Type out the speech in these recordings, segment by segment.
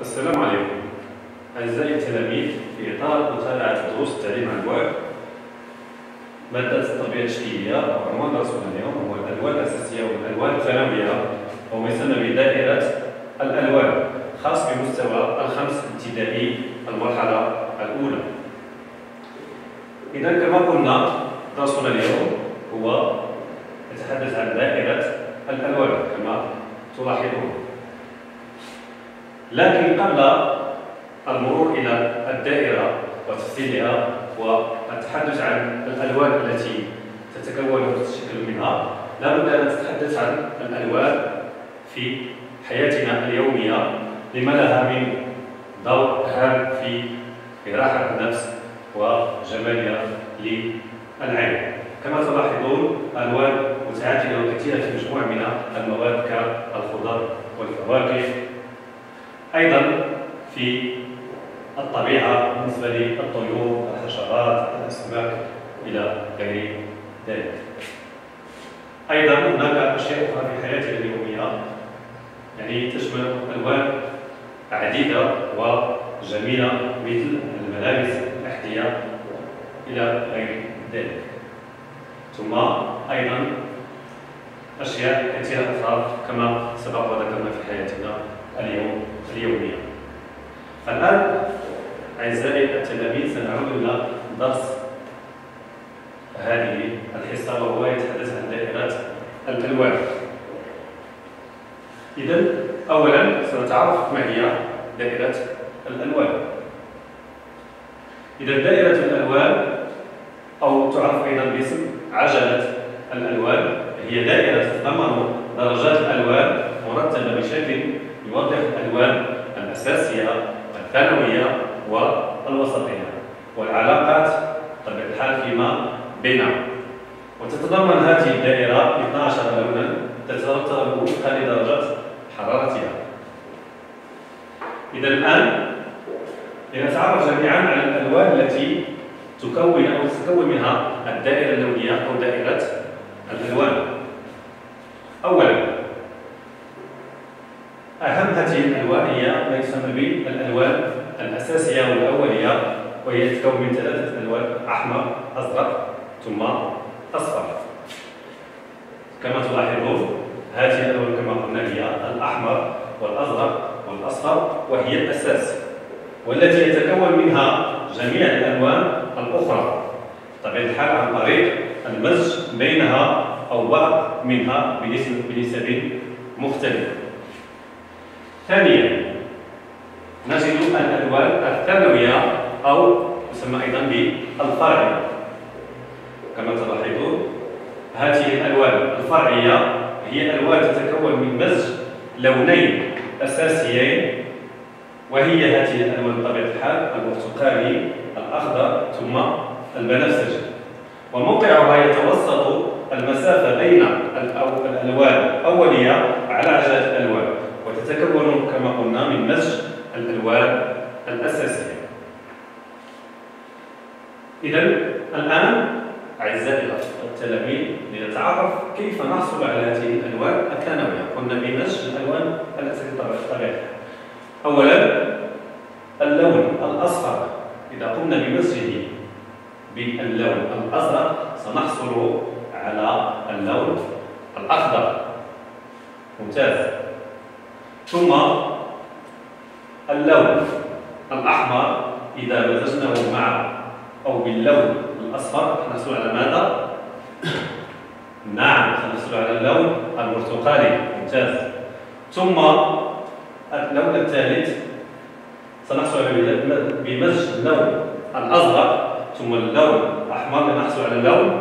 السلام عليكم. أعزائي التلاميذ في إطار متابعة دروس التعليم عن بعد مادة الطبيعة الشيئية أو عنوان درسنا اليوم هو الألوان الأساسية والألوان الثانوية أو ما يسمى بدائرة الألوان خاص بمستوى الخمس الابتدائي المرحلة الأولى. إذا كما قلنا درسنا اليوم هو يتحدث عن دائرة الألوان كما تلاحظون. لكن قبل المرور إلى الدائرة وتفصيلها والتحدث عن الألوان التي تتكون وتتشكل منها لا بد أن نتحدث عن الألوان في حياتنا اليومية. لما لها من دور هام في راحة النفس وجمالها للعين كما تلاحظون ألوان متعددة وكثيرة في مجموعة من المواد كالخضر والفواكه. أيضا في الطبيعة بالنسبة للطيور الحشرات الأسماك إلى غير ذلك. أيضا هناك أشياء أخرى في حياتنا اليومية يعني تشمل ألوان عديدة وجميلة مثل الملابس الأحذية إلى غير ذلك. ثم أيضا أشياء كثيرة أخرى كما سبق وذكرنا في حياتنا. اليوم اليومية. الآن أعزائي التلاميذ سنعود إلى درس هذه الحصة وهو يتحدث عن دائرة الألوان. إذا أولا سنتعرف ما هي دائرة الألوان. إذا دائرة الألوان أو تعرف أيضا باسم عجلة الألوان هي دائرة تتضمن درجات الألوان مرتبة بشكل يوضح الألوان الأساسية الثانوية والوسطية. والعلاقات بطبيعة الحال فيما بينها وتتضمن هذه الدائرة 12 لونا تترتب وفقا لدرجة حرارتها. إذا الآن لنتعرف جميعا على الألوان التي تكون أو تتكون منها الدائرة اللونية أو دائرة الألوان. أولا أهم هذه الألوان هي ما يسمى بالألوان الأساسية والأولية وهي تتكون من ثلاثة ألوان أحمر أزرق ثم أصفر. كما تلاحظون هذه الألوان كما قلنا هي الأحمر والأزرق والأصفر وهي الأساس والتي يتكون منها جميع الألوان الأخرى. طبيعة الحال عن طريق المزج بينها أو بعض منها بنسب مختلفة. ثانيا نجد الألوان الثانوية أو تسمى أيضا بالفرعية. كما تلاحظون هذه الألوان الفرعية هي ألوان تتكون من مزج لونين أساسيين وهي هذه الألوان بطبيعة الحال البرتقالي الأخضر ثم البنفسجي وموقعها يتوسط المسافة بين الألوان الأولية على عجلة الألوان وتتكون كما قلنا من مزج الألوان الأساسية. إذا الآن أعزائي التلاميذ لنتعرف كيف نحصل على هذه الألوان الثانوية. قلنا بمزج الألوان الأساسية بطبيعة أولا اللون الأصفر. إذا قمنا بمزجه باللون الأزرق سنحصل على اللون الأخضر. ممتاز. ثم اللون الأحمر. إذا مزجناه مع أو باللون الأصفر نحصل على ماذا؟ نعم سنحصل على اللون البرتقالي. ممتاز. ثم اللون الثالث سنحصل على بمزج اللون الأزرق ثم اللون الأحمر لنحصل على اللون.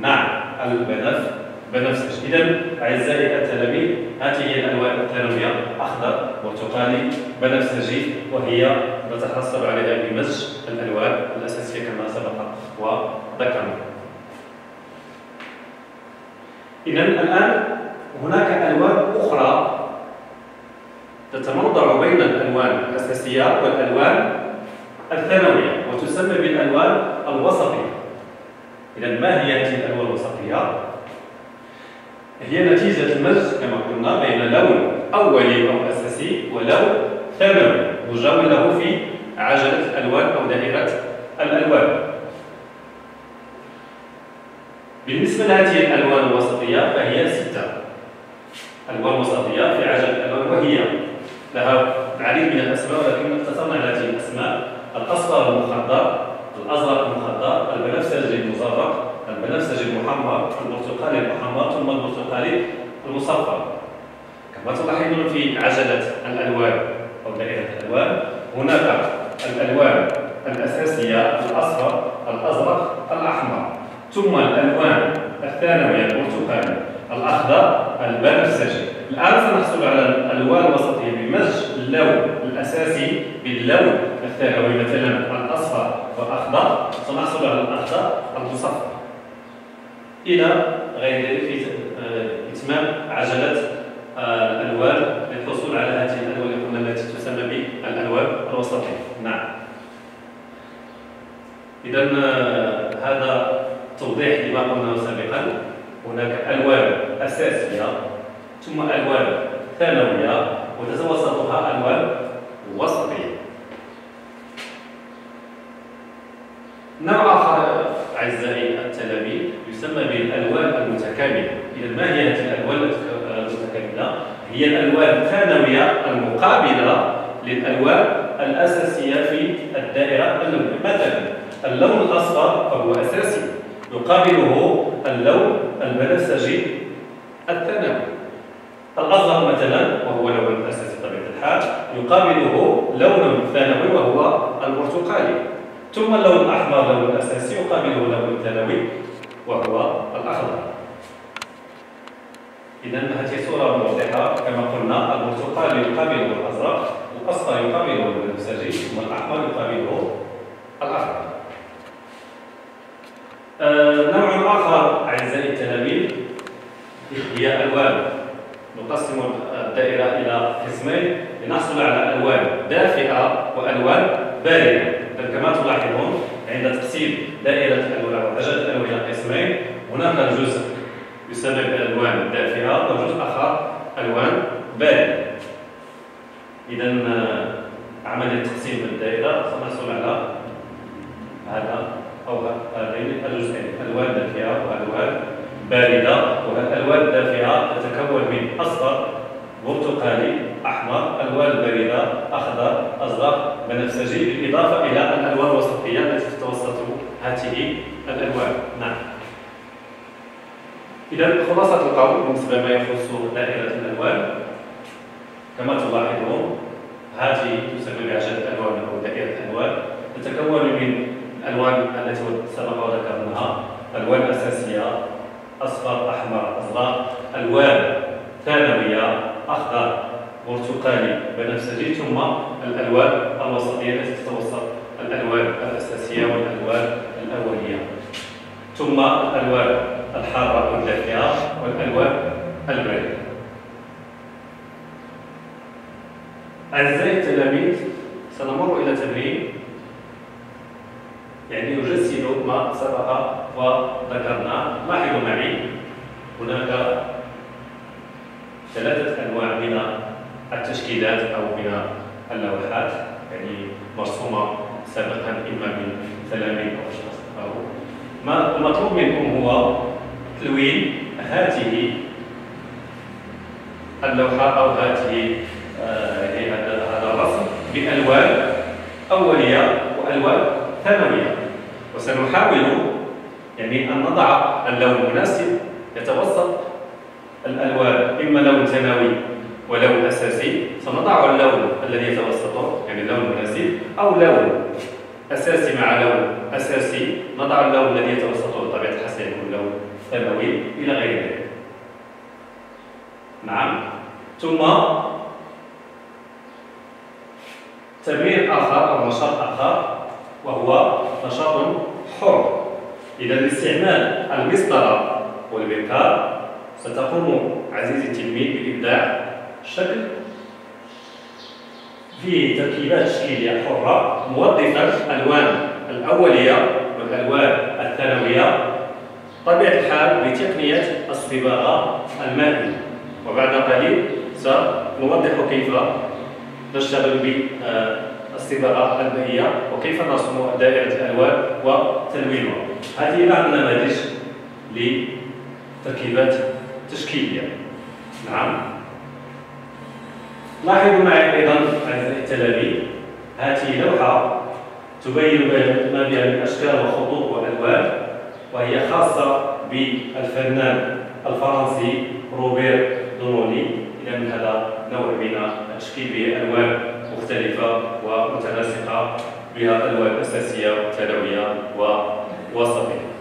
نعم البنفسجي بنفسج إذا أعزائي التلاميذ هذه هي الألوان الثانوية أخضر برتقالي بنفسجي وهي نتحصل عليها بمزج الألوان الأساسية كما سبق وذكرنا. إذا الآن هناك ألوان أخرى تتموضع بين الألوان الأساسية والألوان الثانوية وتسمى بالألوان الوسطية. إذا ما هي هذه الألوان الوسطية؟ هي نتيجة المزج كما قلنا بين لون أولي أو أساسي ولون ثانوي مجاور له في عجلة الألوان أو دائرة الألوان. بالنسبة لهذه الألوان الوسطية فهي ستة. ألوان وسطية في عجلة الألوان وهي لها العديد من الأسماء ولكن اقتصرنا على هذه الأسماء. الأصفر المخضر الأزرق المخضر البنفسجي المزرق البنفسجي المحمر البرتقالي المحمر ثم البرتقالي المصفر. كما تلاحظون في عجلة الألوان أو دائرة الألوان هناك الألوان الأساسية الأصفر الأزرق الأحمر ثم الألوان الثانوية البرتقالي الأخضر البنفسجي الآن سنحصل على الألوان الوسطية بمزج اللون الأساسي باللون الثانوي مثلا الأصفر والأخضر سنحصل على الأخضر المصفر إلى غير ذلك في آه، إتمام عجلة آه، الألوان للحصول على هذه الألوان التي تسمى بالألوان الوسطية نعم إذا آه، هذا توضيح لما قلناه سابقا هناك ألوان أساسية ثم ألوان ثانوية وتتوسطها ألوان وسطية. نوع آخر أعزائي التلاميذ يسمى بالألوان المتكاملة. إذا ما هي هذه الألوان المتكاملة؟ هي الألوان الثانوية المقابلة للألوان الأساسية في الدائرة اللونية مثلا اللون الأصفر فهو أساسي. يقابله اللون البنفسجي الثانوي الأزرق مثلا وهو لون أساسي بطبيعة الحال يقابله لون ثانوي وهو البرتقالي ثم اللون الأحمر لون أساسي يقابله لون ثانوي وهو الأخضر. إذا هذه صورة موضحة كما قلنا البرتقالي يقابله الأزرق الأصفر يقابله البنفسجي ثم الأحمر يقابله الأخضر. آه، نوع آخر أعزائي التلاميذ هي ألوان. نقسم الدائرة إلى قسمين. لنحصل على ألوان دافئة وألوان باردة. كما تلاحظون عند تقسيم دائرة الألوان عجلة الألوان إلى قسمين هناك جزء يسمى بالألوان الدافئة وجزء آخر ألوان باردة إذا آه، عملية تقسيم الدائرة سنحصل على هذا أو هذين الجزئين ألوان دافئة وألوان باردة والألوان الدافئة تتكون من أصفر برتقالي أحمر ألوان باردة أخضر أزرق. بنفسجي بالإضافة إلى الألوان الوسطية التي تتوسط هذه الألوان. نعم. إذا خلاصة القول بالنسبة ما يخص دائرة الألوان كما تلاحظون هذه تسمى بعجلة الألوان أو دائرة الألوان. تتكون من الألوان التي سبق وذكرناها ألوان أساسية أصفر أحمر أزرق. ألوان ثانوية أخضر. برتقالي. بنفسجي ثم الألوان الوسطية التي تتوسط الألوان الأساسية والألوان الأولية. ثم الألوان الحارة والدافئة والألوان الباردة أعزائي التلاميذ سنمر إلى تمرين. يعني يجسد ما سبق وذكرنا. لاحظوا معي هناك من التشكيلات أو من اللوحات يعني مرسومة سابقا إما من تلاميذ أو أشخاص أو. ما المطلوب منكم هو تلوين هذه اللوحة أو هذه آه هذا الرسم بألوان أولية وألوان ثانوية. وسنحاول يعني أن نضع اللون المناسب يتوسط الألوان إما لون ثانوي ولون أساسي سنضع اللون الذي يتوسطه يعني اللون المناسب أو لون أساسي مع لون أساسي نضع اللون الذي يتوسطه بطبيعة الحال يكون لون ثانوي إلى غير ذلك. نعم. ثم تمرين آخر أو نشاط آخر وهو نشاط حر. إذا باستعمال المسطرة والبكار ستقوم عزيزي التلميذ بإبداع شكل فيه تركيبات تشكيلية حرة موظفة الألوان الأولية والألوان الثانوية طبيعة الحال بتقنية الصباغة المائية. وبعد قليل سنوضح كيف نشتغل بالصبغة البهية وكيف نرسم دائرة الألوان وتلوينها. هذه بعض النماذج لتركيبات تشكيلية. نعم. لاحظوا معي أيضا أعزائي التلاميذ. هذه لوحة تبين ما بها من أشكال وخطوط وألوان وهي خاصة بالفنان الفرنسي روبير دونوني. إلى من هذا نوع من التشكيل به ألوان مختلفة ومتناسقة بها ألوان أساسية ثانوية ووسطية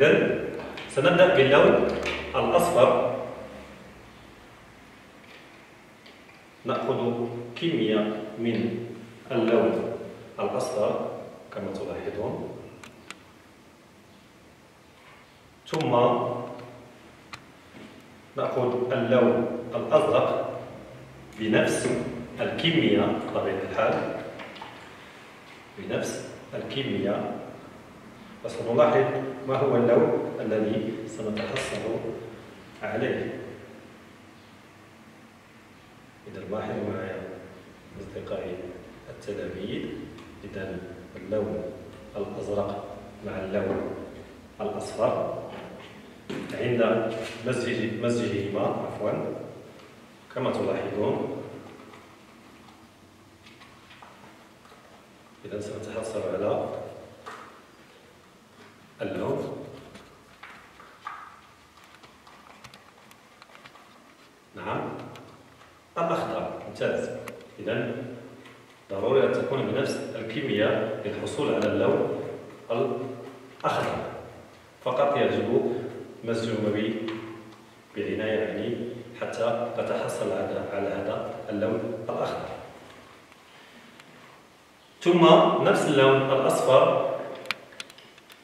إذا سنبدأ باللون الأصفر. نأخذ كمية من اللون الأصفر كما تلاحظون. ثم نأخذ اللون الأزرق بنفس الكمية بطبيعة الحال. بنفس الكمية وسنلاحظ ما هو اللون الذي سنتحصل عليه؟ إذا لاحظوا معي أصدقائي التلاميذ إذا اللون الأزرق مع اللون الأصفر. عند مزجهما عفوا كما تلاحظون. إذا سنتحصل على اللون نعم الأخضر ممتاز إذا ضروري أن تكون بنفس الكمية للحصول على اللون الأخضر. فقط يجب مزجه بعناية يعني حتى نتحصل على هذا اللون الأخضر. ثم نفس اللون الأصفر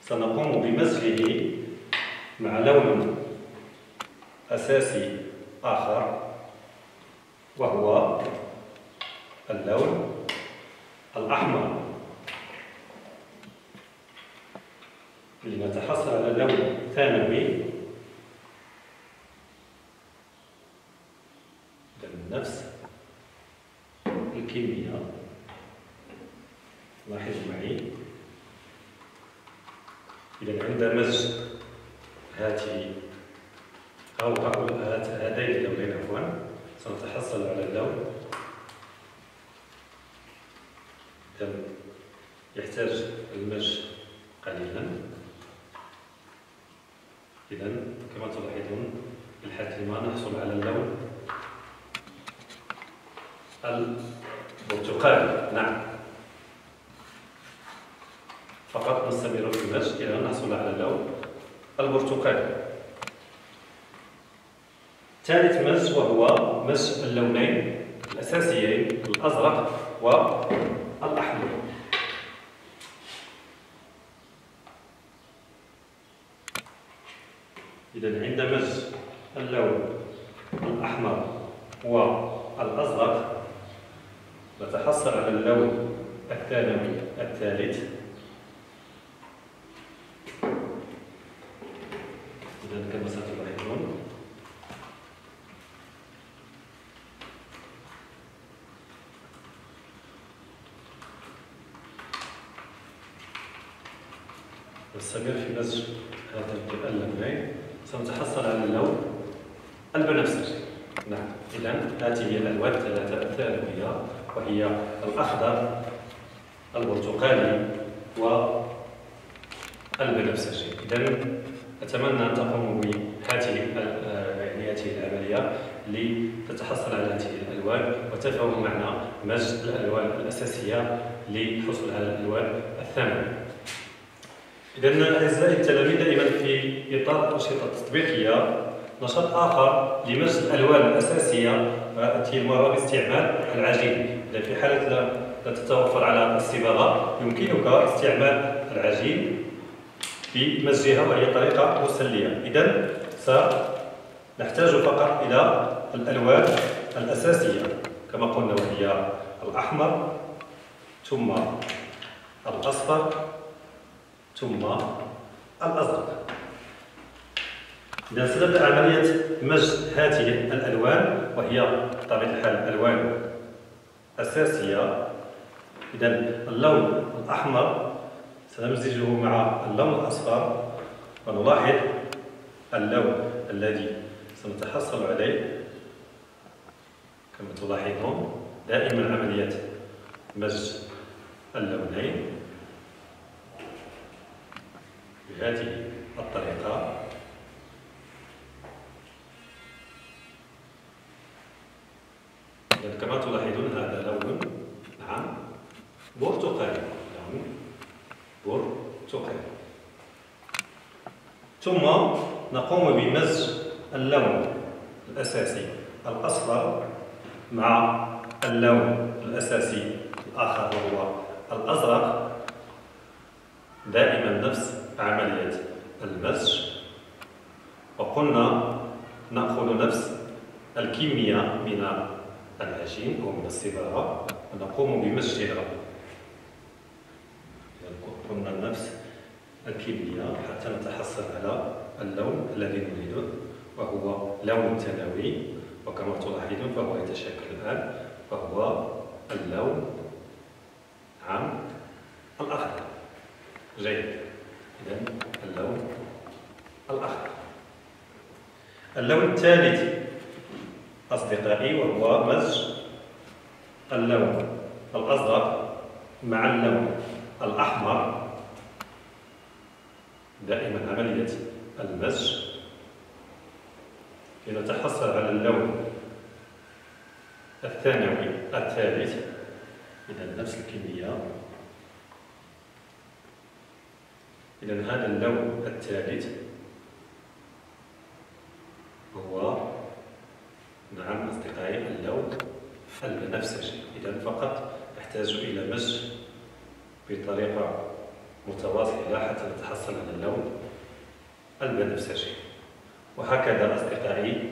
سنقوم بمزجه مع لون أساسي آخر وهو اللون الأحمر. لنتحصل على لون ثانوي. نفس الكمية لاحظوا معي إذا عند مزج هذه أو هذين اللونين عفوا. سنتحصل على اللون يحتاج المزج قليلا. إذا كما تلاحظون بالحكمة نحصل على اللون البرتقالي. نعم. فقط نستمر في المزج إلى أن نحصل على اللون البرتقالي. ثالث مزج وهو مزج اللونين الأساسيين الأزرق والأحمر إذا عند مزج اللون الأحمر والأزرق نتحصل على اللون الثانوي الثالث. إذا كما ستلاحظون. نستمر في مزج هذا اللونين سنتحصل على اللون البنفسجي. نعم إذا هذه هي الألوان الثلاثة الثانوية وهي الأخضر البرتقالي والبنفسجي إذا أتمنى أن تقوموا بهذه يعني هذه العملية لتتحصل على هذه الألوان وتفهموا معنى مزج الألوان الأساسية للحصول على الألوان الثانوية إذا أعزائي التلاميذ دائما في إطار الأنشطة التطبيقية نشاط آخر لمزج الألوان الأساسية وهذه المرة باستعمال العجين. إذا في حالة لا تتوفر على الصباغة يمكنك استعمال العجين في مزجها وهي طريقة مسلية. إذا سنحتاج فقط إلى الألوان الأساسية كما قلنا وهي الأحمر ثم الأصفر ثم الأزرق إذا سنبدأ عملية مزج هذه الألوان وهي بطبيعة الحال ألوان أساسية إذا اللون الأحمر سنمزجه مع اللون الأصفر ونلاحظ اللون الذي سنتحصل عليه. كما تلاحظون دائما عملية مزج اللونين. بهذه الطريقة. كما تلاحظون هذا لون نعم برتقالي لون برتقالي. ثم نقوم بمزج اللون الأساسي الأصفر مع اللون الأساسي الآخر وهو الأزرق. دائما نفس عملية المزج وقلنا نأخذ نفس الكمية من العجين أو من الصباغة ونقوم بمزجها قلنا نفس الكمية حتى نتحصل على اللون الذي نريده وهو لون ثانوي وكما تلاحظون فهو يتشكل الآن فهو اللون عام الأخضر جيد. إذا اللون الأخضر اللون الثالث أصدقائي وهو مزج. اللون الأزرق مع اللون الأحمر. دائما عملية المزج. لنتحصل على اللون الثانوي الثالث. إذا نفس الكمية. إذا هذا اللون الثالث هو نعم أصدقائي اللون البنفسجي إذا فقط نحتاج إلى مزج بطريقة متواصلة حتى نتحصل على اللون البنفسجي وهكذا أصدقائي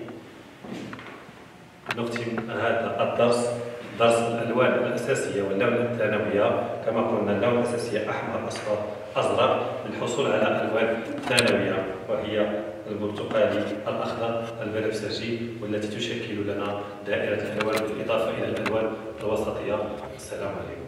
نختم هذا الدرس درس الألوان الأساسية واللون الثانوية. كما قلنا اللون الأساسية أحمر أصفر. أزرق للحصول على ألوان ثانوية وهي البرتقالي الأخضر البنفسجي والتي تشكل لنا دائرة الألوان بالإضافة إلى الألوان الوسطية. السلام عليكم.